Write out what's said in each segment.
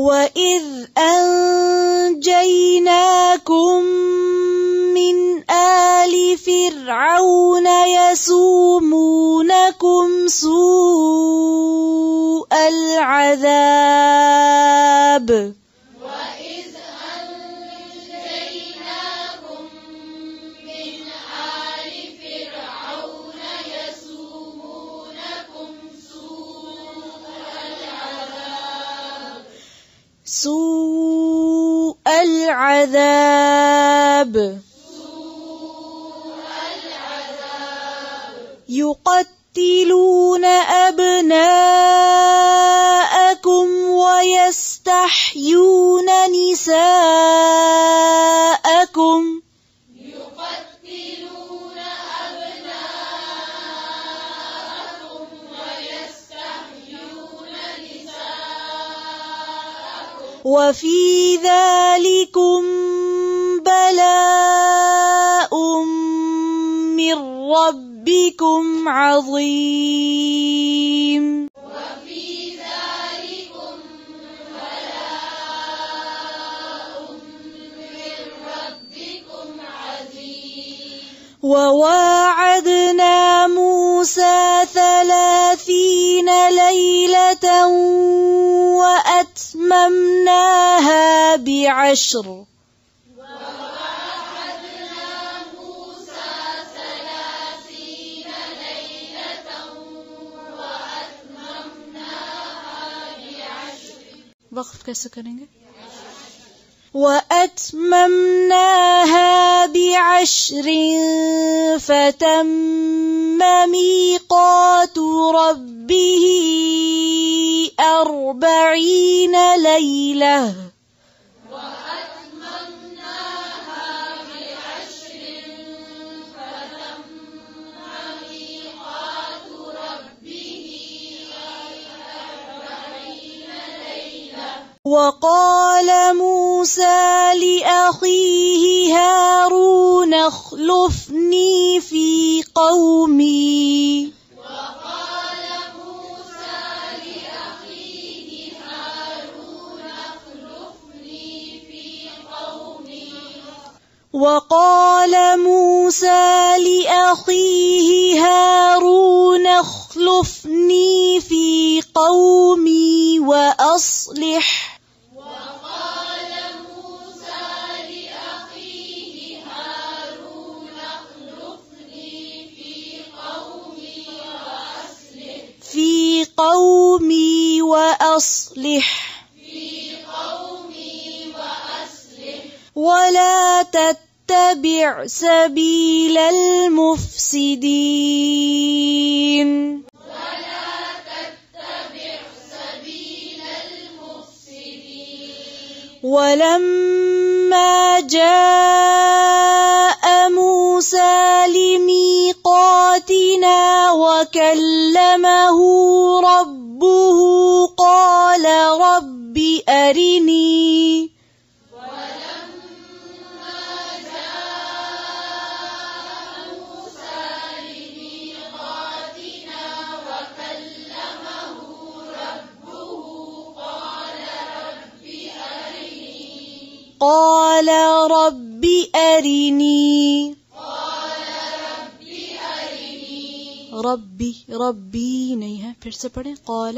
وإذ أنجيناكم من آل فرعون يسومونكم سوء العذاب سوء العذاب. يقتلون أبناءكم ويستحيون نساءكم وفي ذلكم بلاء من ربكم عظيم. وفي ذلكم بلاء من ربكم عظيم وواعدنا موسى وأتممناها بعشر ووعدنا موسى ثلاثين ليلة وأتممناها بعشر वक्फ कैसे करेंगे وأتممناها بعشر فتم ميقات ربه أربعين ليلة. بعشر ربه أربعين ليلة وقال موسى لأخيه هارون اخلفني في قومي. وقال موسى لأخيه هارون اخلفني في قومي وأصلح. وقال موسى لأخيه هارون اخلفني في قومي وأصلح. في قومي وأصلح. في قومي وأصلح ولا تتبع سبيل المفسدين ولا تتبع سبيل المفسدين. ولما جاء موسى لميقاتنا وكلمه ربه قال رب أرني قال رب أرني قال رب أرني रब्बी रब्बी नहीं है फिर से पढ़े कौल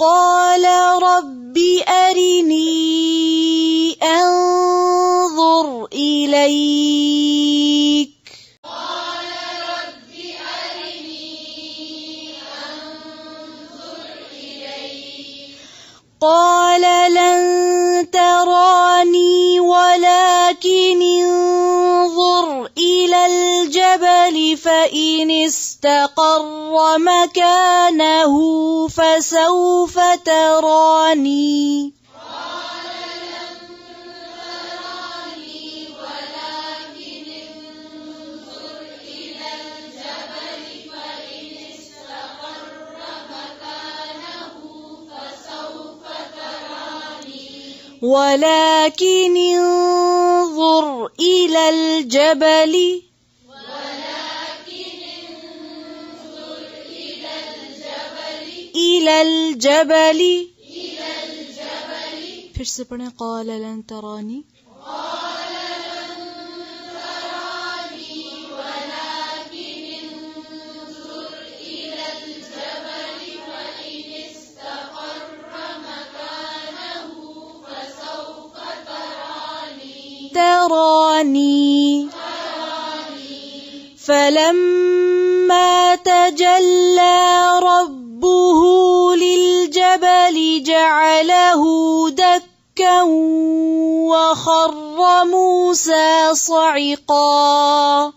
قال رب أرني أنظر إليك قال لن تراني ولكن انظر إلى الجبل فإن استقر مكانه فسوف تراني. ولكن انظر إلى الجبل إلى الجبل फिर से पढ़ें قال لن تراني تراني. فلما تجلى ربه للجبل جعله دكا وخر موسى صعقا.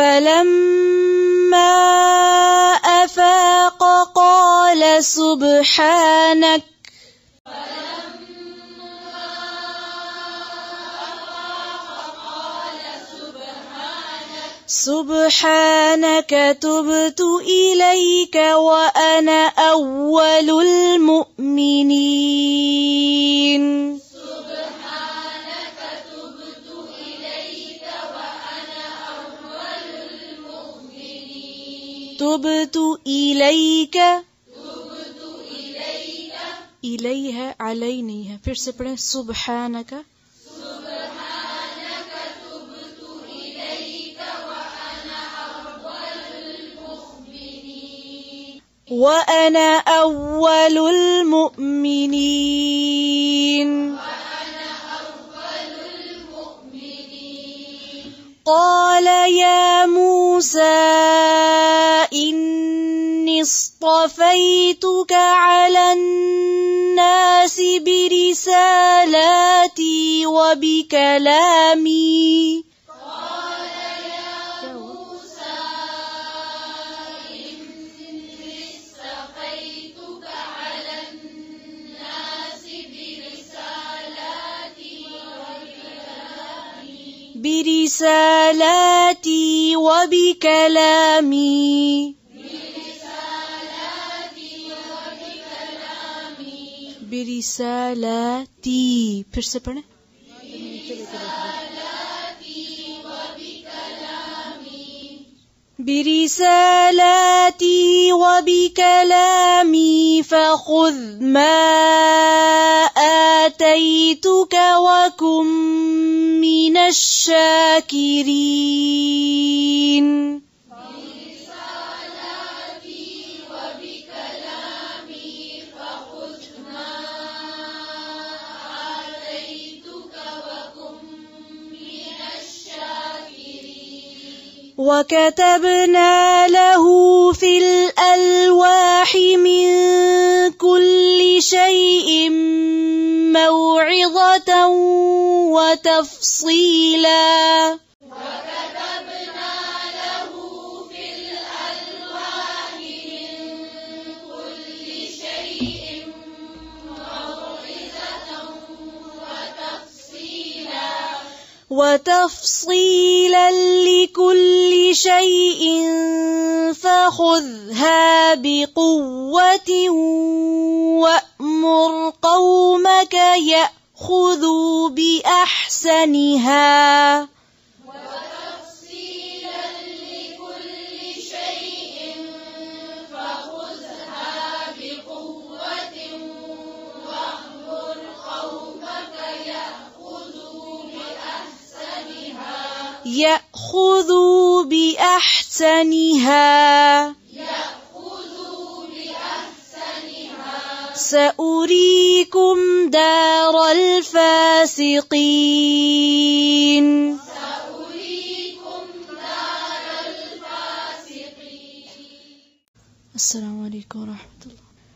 فلما أفاق قال سبحانك سبحانك تبت إليك وأنا أول المؤمنين تبت إليك إليها علي नहीं है फिर से पढ़ें सुबहानक وأنا أول المؤمنين قال يا موسى إني اصطفيتك على الناس برسالاتي وبكلامي. برسالاتي وبكلامي. برسالاتي پھر پڑھیں برسالاتي وبكلامي فخذ ما آتيتك وكن من الشاكرين وكتبنا له في الألواح من كل شيء موعظة وتفصيلا. وتفصيلا لكل شيء فخذها بقوة وأمر قومك يأخذوا بأحسنها. يأخذوا بأحسنها. سأريكم دار الفاسقين. السلام عليكم ورحمة